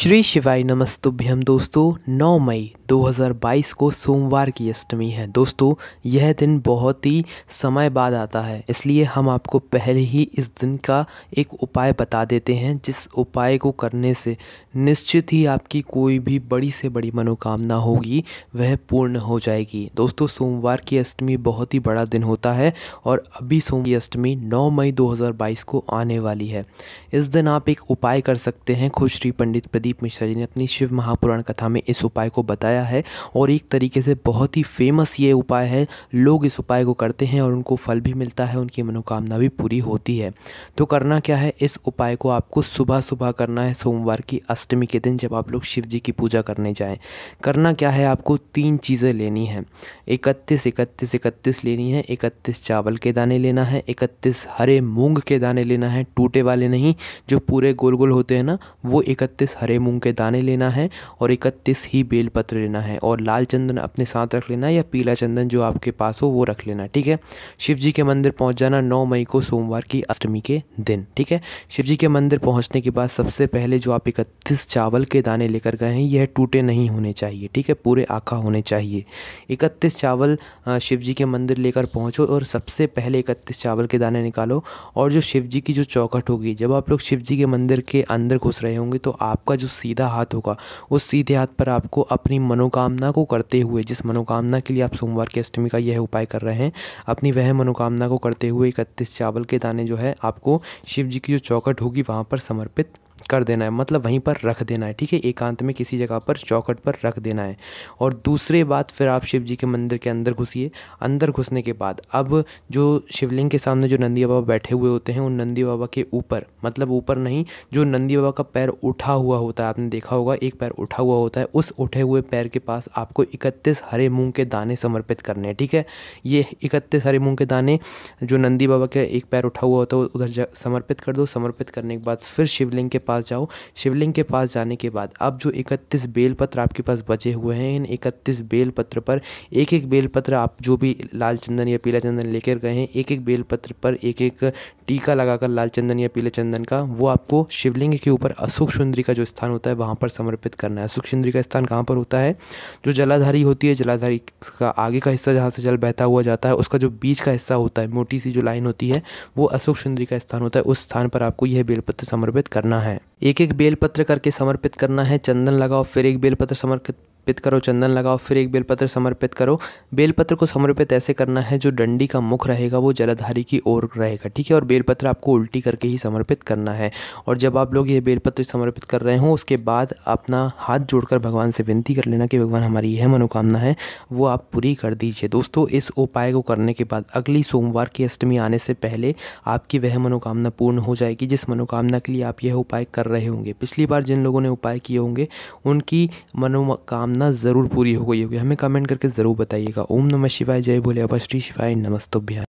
श्री शिवाय नमस्तुभ्यम दोस्तों 9 मई। 2022 को सोमवार की अष्टमी है। दोस्तों, यह दिन बहुत ही समय बाद आता है, इसलिए हम आपको पहले ही इस दिन का एक उपाय बता देते हैं, जिस उपाय को करने से निश्चित ही आपकी कोई भी बड़ी से बड़ी मनोकामना होगी, वह पूर्ण हो जाएगी। दोस्तों, सोमवार की अष्टमी बहुत ही बड़ा दिन होता है और अभी सोम की अष्टमी 9 मई 2022 को आने वाली है। इस दिन आप एक उपाय कर सकते हैं। खुश श्री पंडित प्रदीप मिश्रा जी ने अपनी शिव महापुराण कथा में इस उपाय को बताया है और एक तरीके से बहुत ही फ़ेमस ये उपाय है। लोग इस उपाय को करते हैं और उनको फल भी मिलता है, उनकी मनोकामना भी पूरी होती है। तो करना क्या है? इस उपाय को आपको सुबह सुबह करना है, सोमवार की अष्टमी के दिन जब आप लोग शिव जी की पूजा करने जाएँ। करना क्या है? आपको तीन चीज़ें लेनी है। इकतीस इकतीस इकतीस लेनी है, इकतीस चावल के दाने लेना है, इकतीस हरे मूंग के दाने लेना है, टूटे वाले नहीं, जो पूरे गोल गोल होते हैं ना, वो इकतीस हरे मूंग के दाने लेना है और इकतीस ही बेलपत्र लेना है और लाल चंदन अपने साथ रख लेना या पीला चंदन जो आपके पास हो, वो रख लेना ठीक है? शिव जी के मंदिर पहुँच जाना नौ मई को सोमवार की अष्टमी के दिन, ठीक है? शिव जी के मंदिर पहुँचने के बाद सबसे पहले जो आप इकतीस चावल के दाने लेकर गए हैं, यह टूटे नहीं होने चाहिए, ठीक है? पूरे आखा होने चाहिए। इकतीस चावल शिव जी के मंदिर लेकर पहुँचो और सबसे पहले इकतीस चावल के दाने निकालो और जो शिव जी की जो चौखट होगी, जब आप लोग शिव जी के मंदिर के अंदर घुस रहे होंगे तो आपका जो सीधा हाथ होगा, उस सीधे हाथ पर आपको अपनी मनोकामना को करते हुए, जिस मनोकामना के लिए आप सोमवार की अष्टमी का यह उपाय कर रहे हैं, अपनी वह मनोकामना को करते हुए इकतीस चावल के दाने जो है, आपको शिव जी की जो चौकट होगी, वहाँ पर समर्पित कर देना है मतलब वहीं पर रख देना है, ठीक है? एकांत में किसी जगह पर चौकट पर रख देना है। और दूसरे बात, फिर आप शिव जी के मंदिर के अंदर घुसिए। अंदर घुसने के बाद, अब जो शिवलिंग के सामने जो नंदी बाबा बैठे हुए होते हैं, उन नंदी बाबा के ऊपर मतलब ऊपर नहीं, जो नंदी बाबा का पैर उठा हुआ होता है, आपने देखा होगा, एक पैर उठा हुआ होता है, उस उठे हुए पैर के पास आपको इकतीस हरे मूँग के दाने समर्पित करने हैं, ठीक है? ये इकतीस हरे मूँग के दाने, जो नंदी बाबा का एक पैर उठा हुआ होता है, उधर समर्पित कर दो। समर्पित करने के बाद फिर शिवलिंग के पास जाओ, शिवलिंग के पास जाने के बाद। अब जो इकतीस बेलपत्र आपके पास बचे हुए हैं, इन इकतीस बेलपत्र पर एक एक बेलपत्र आप जो भी लाल चंदन या पीला चंदन लेकर गए हैं एक एक बेलपत्र पर एक एक टीका लगाकर लाल चंदन या पीले चंदन का, वो आपको शिवलिंग के ऊपर अशोक सुंदरी का जो स्थान होता है, वहाँ पर समर्पित करना है। अशोक सुंदरी का स्थान कहाँ पर होता है? जो जलाधारी होती है, जलाधारी का आगे का हिस्सा जहाँ से जल बहता हुआ जाता है, उसका जो बीच का हिस्सा होता है, मोटी सी जो लाइन होती है, वो अशोक सुंदरी का स्थान होता है। उस स्थान पर आपको यह बेलपत्र समर्पित करना है। एक एक बेलपत्र करके समर्पित करना है चंदन लगाओ फिर एक बेलपत्र समर्पित समर्पित करो, चंदन लगाओ, फिर एक बेलपत्र समर्पित करो। बेलपत्र को समर्पित ऐसे करना है जो डंडी का मुख रहेगा, वो जलधारी की ओर रहेगा, ठीक है? और बेलपत्र आपको उल्टी करके ही समर्पित करना है। और जब आप लोग ये बेलपत्र समर्पित कर रहे हों, उसके बाद अपना हाथ जोड़कर भगवान से विनती कर लेना कि भगवान, हमारी यह मनोकामना है, वो आप पूरी कर दीजिए। दोस्तों, इस उपाय को करने के बाद अगली सोमवार की अष्टमी आने से पहले आपकी वह मनोकामना पूर्ण हो जाएगी, जिस मनोकामना के लिए आप यह उपाय कर रहे होंगे। पिछली बार जिन लोगों ने उपाय किए होंगे, उनकी मनोकामना कामना ज़रूर पूरी हो गई होगी। हमें कमेंट करके ज़रूर बताइएगा। ओम नमः शिवाय, जय भोले अब श्री शिवाय नमस्तुभ्या।